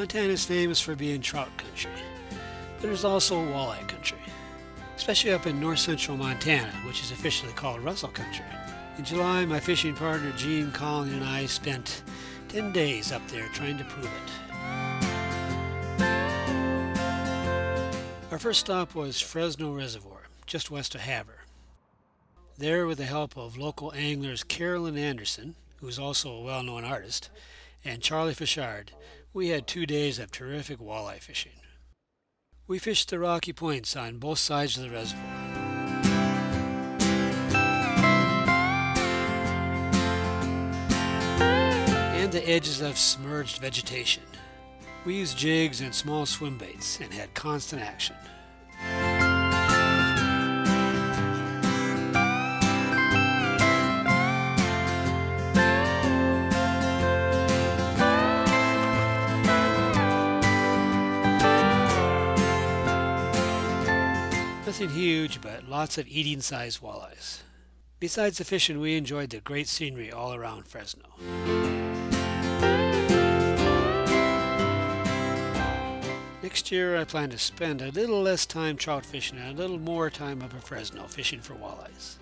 Montana is famous for being trout country, but there's also walleye country, especially up in north central Montana, which is officially called Russell country. In July, my fishing partner Gene Colling and I spent 10 days up there trying to prove it. Our first stop was Fresno Reservoir, just west of Havre. There, with the help of local anglers Carolyn Anderson, who is also a well known artist, and Charlie Fichard, we had two days of terrific walleye fishing. We fished the rocky points on both sides of the reservoir. And the edges of submerged vegetation. We used jigs and small swim baits and had constant action. Nothing huge, but lots of eating sized walleyes. Besides the fishing, we enjoyed the great scenery all around Fresno. Next year, I plan to spend a little less time trout fishing and a little more time up in Fresno fishing for walleyes.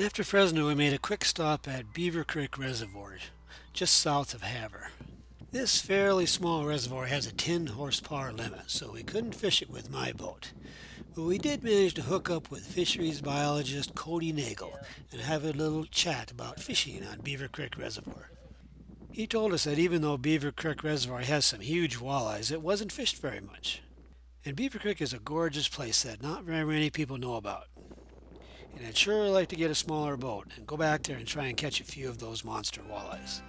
After Fresno, we made a quick stop at Beaver Creek Reservoir, just south of Havre. This fairly small reservoir has a 10 horsepower limit, so we couldn't fish it with my boat. But we did manage to hook up with fisheries biologist Cody Nagel and have a little chat about fishing on Beaver Creek Reservoir. He told us that even though Beaver Creek Reservoir has some huge walleyes, it wasn't fished very much. And Beaver Creek is a gorgeous place that not very many people know about. And I'd sure like to get a smaller boat and go back there and try and catch a few of those monster walleyes.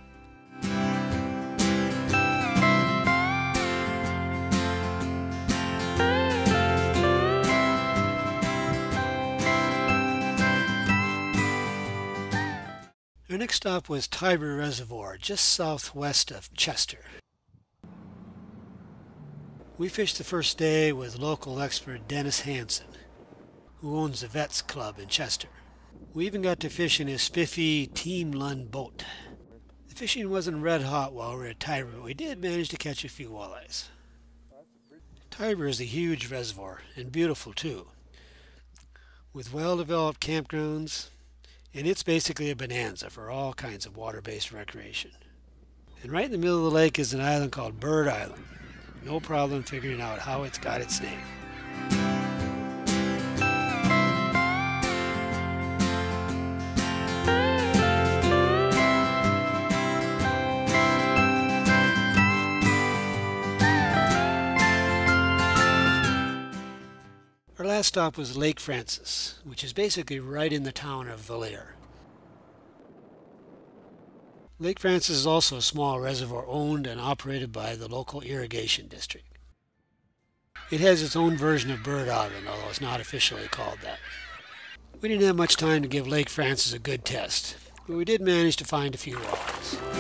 Our next stop was Tiber Reservoir, just southwest of Chester. We fished the first day with local expert Dennis Hanson, who owns the Vets Club in Chester. We even got to fish in his spiffy Team Lund boat. The fishing wasn't red hot while we were at Tiber, but we did manage to catch a few walleyes. Tiber is a huge reservoir and beautiful too, with well developed campgrounds, and it's basically a bonanza for all kinds of water based recreation. And right in the middle of the lake is an island called Bird Island. No problem figuring out how it's got its name. Our last stop was Lake Frances, which is basically right in the town of Valier. Lake Frances is also a small reservoir owned and operated by the local irrigation district. It has its own version of Bird Island, although it's not officially called that. We didn't have much time to give Lake Frances a good test, but we did manage to find a few walleyes.